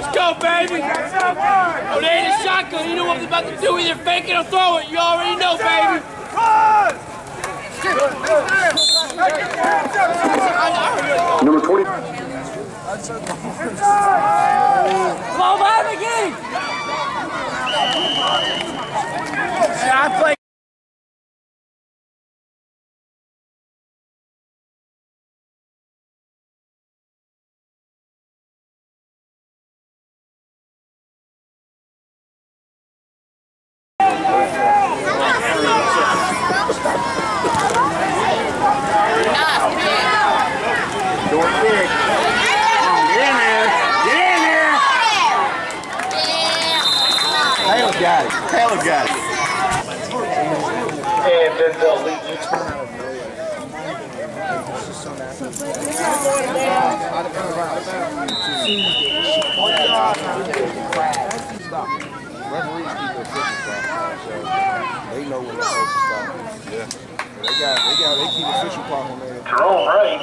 Let's go, baby. They a shotgun, you know what I'm about to do. Either fake it or throw it. You already know, baby. Run! Number 20. Come on, McGee. I play. Kick. Come on, get in there. Get in there. Taylor got it. Taylor got it. And Denzel leads. Referees keep their official clock, so they know when it's supposed to stop. Yeah. They got, they got, they keep official clock on there. Jerome Wright.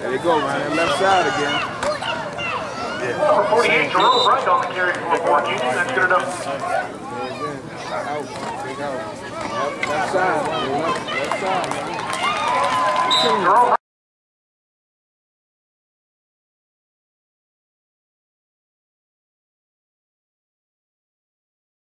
There they go, man. That left side again. Number 48, Jerome Wright on the carry for Fork Union. That's good enough. Out. Big out. Left, side. Left, side,